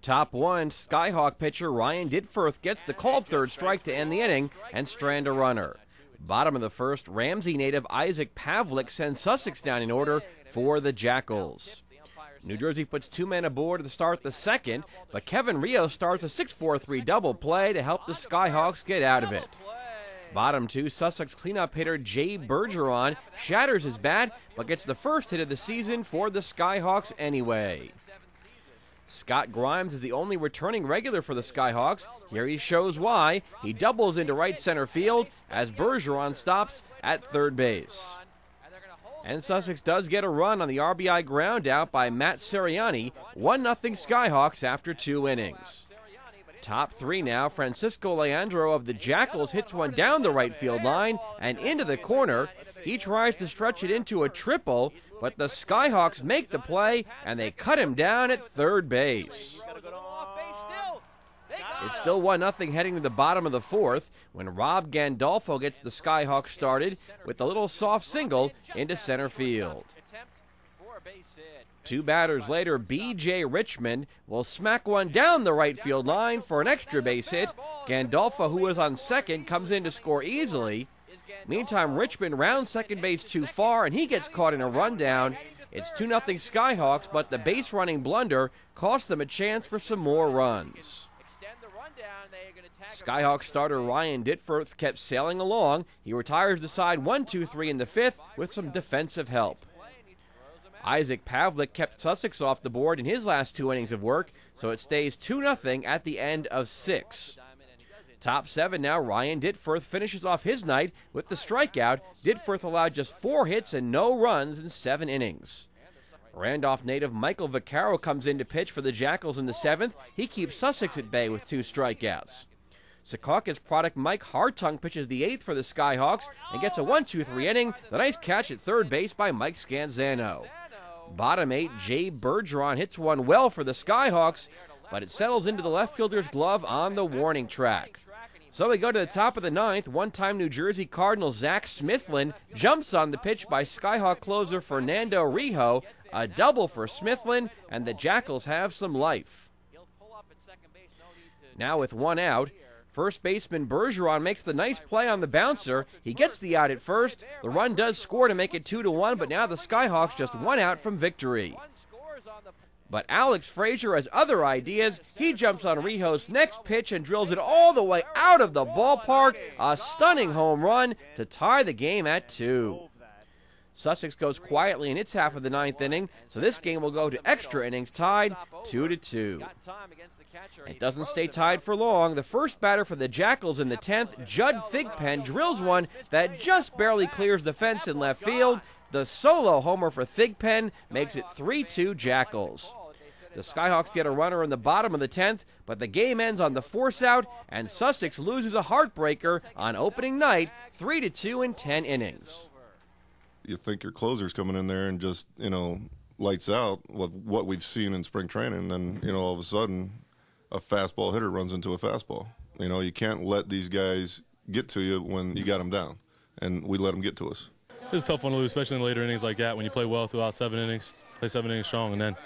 Top one, Skyhawk pitcher Ryan Ditforth gets the called third strike to end the inning and strand a runner. Bottom of the first, Ramsey native Isaac Pavlik sends Sussex down in order for the Jackals. New Jersey puts two men aboard to start the second, but Kevin Rios starts a 6 4 3 double play to help the Skyhawks get out of it. Bottom two, Sussex cleanup hitter Jay Bergeron shatters his bat, but gets the first hit of the season for the Skyhawks anyway. Scott Grimes is the only returning regular for the Skyhawks. Here he shows why. He doubles into right center field as Bergeron stops at third base. And Sussex does get a run on the RBI ground out by Matt Sirianni. 1 0 Skyhawks after two innings. Top three now. Francisco Leandro of the Jackals hits one down the right field line and into the corner. He tries to stretch it into a triple, but the Skyhawks make the play and they cut him down at third base. It's still 1 0 heading to the bottom of the fourth when Rob Gandolfo gets the Skyhawks started with a little soft single into center field. Two batters later, B.J. Richmond will smack one down the right field line for an extra base hit. Gandolfo, who was on second, comes in to score easily. Meantime, Richmond rounds second base too far, and he gets caught in a rundown. It's 2 0 Skyhawks, but the base running blunder cost them a chance for some more runs. Skyhawks starter Ryan Ditforth kept sailing along. He retires the side 1 2 3 in the fifth with some defensive help. Isaac Pavlik kept Sussex off the board in his last two innings of work, so it stays 2 0 at the end of six. Top seven now, Ryan Ditforth finishes off his night with the strikeout. Ditforth allowed just four hits and no runs in seven innings. Randolph native Michael Vaccaro comes in to pitch for the Jackals in the seventh. He keeps Sussex at bay with two strikeouts. Secaucus product Mike Hartung pitches the eighth for the Skyhawks and gets a 1 2 3 inning. The nice catch at third base by Mike Scanzano. Bottom eight, Jay Bergeron hits one well for the Skyhawks, but it settles into the left fielder's glove on the warning track. So we go to the top of the ninth. One time New Jersey Cardinal Zach Smithlin jumps on the pitch by Skyhawk closer Fernando Rijo. A double for Smithlin, and the Jackals have some life. Now with one out, First baseman Bergeron makes the nice play on the bouncer. He gets the out at first. The run does score to make it 2 to 1, but now the Skyhawks just one out from victory. But Alex Frazier has other ideas. He jumps on Rijo's next pitch and drills it all the way out of the ballpark. A stunning home run to tie the game at two. Sussex goes quietly in its half of the ninth inning, so this game will go to extra innings tied 2 to 2. It doesn't stay tied for long. The first batter for the Jackals in the 10th, Judd Thigpen, drills one that just barely clears the fence in left field. The solo homer for Thigpen makes it 3 2 Jackals. The Skyhawks get a runner in the bottom of the 10th, but the game ends on the force out, and Sussex loses a heartbreaker on opening night 3 2 in 10 innings. You think your closer's coming in there and just, you know, lights out with what we've seen in spring training, and, then you know, all of a sudden a fastball hitter runs into a fastball. You know, you can't let these guys get to you when you got them down, and we let them get to us. It's a tough one to lose, especially in later innings like that when you play well throughout seven innings, play seven innings strong, and then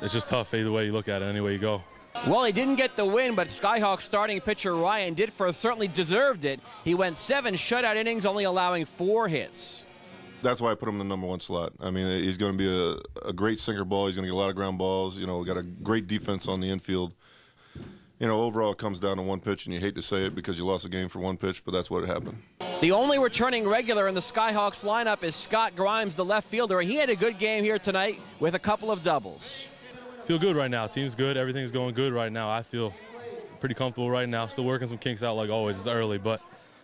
it's just tough either way you look at it, any way you go. Well, he didn't get the win, but Skyhawks starting pitcher Ryan Ditforth certainly deserved it. He went seven shutout innings, only allowing four hits that's why I put him in the number one slot. I mean, he's going to be a, a great sinker ball. He's going to get a lot of ground balls. You know, got a great defense on the infield. You know, overall, it comes down to one pitch, and you hate to say it because you lost the game for one pitch, but that's what happened. The only returning regular in the Skyhawks lineup is Scott Grimes, the left fielder. He had a good game here tonight with a couple of doubles. Feel good right now. Team's good. Everything's going good right now. I feel pretty comfortable right now. Still working some kinks out like always. It's early, but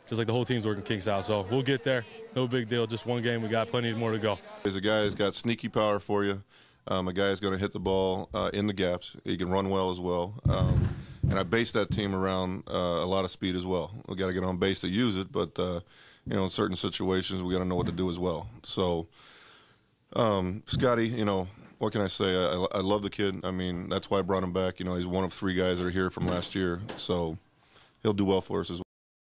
just like the whole team's working kinks out. So we'll get there. No big deal. Just one game. We got plenty more to go. There's a guy who's got sneaky power for you. Um, a guy who's going to hit the ball uh, in the gaps. He can run well as well. Um, and I base that team around uh, a lot of speed as well. We got to get on base to use it, but uh, you know, in certain situations, we got to know what to do as well. So, um, Scotty, you know, what can I say? I, I, love the kid. I mean, that's why I brought him back. You know, he's one of three guys that are here from last year, so he'll do well for us as well.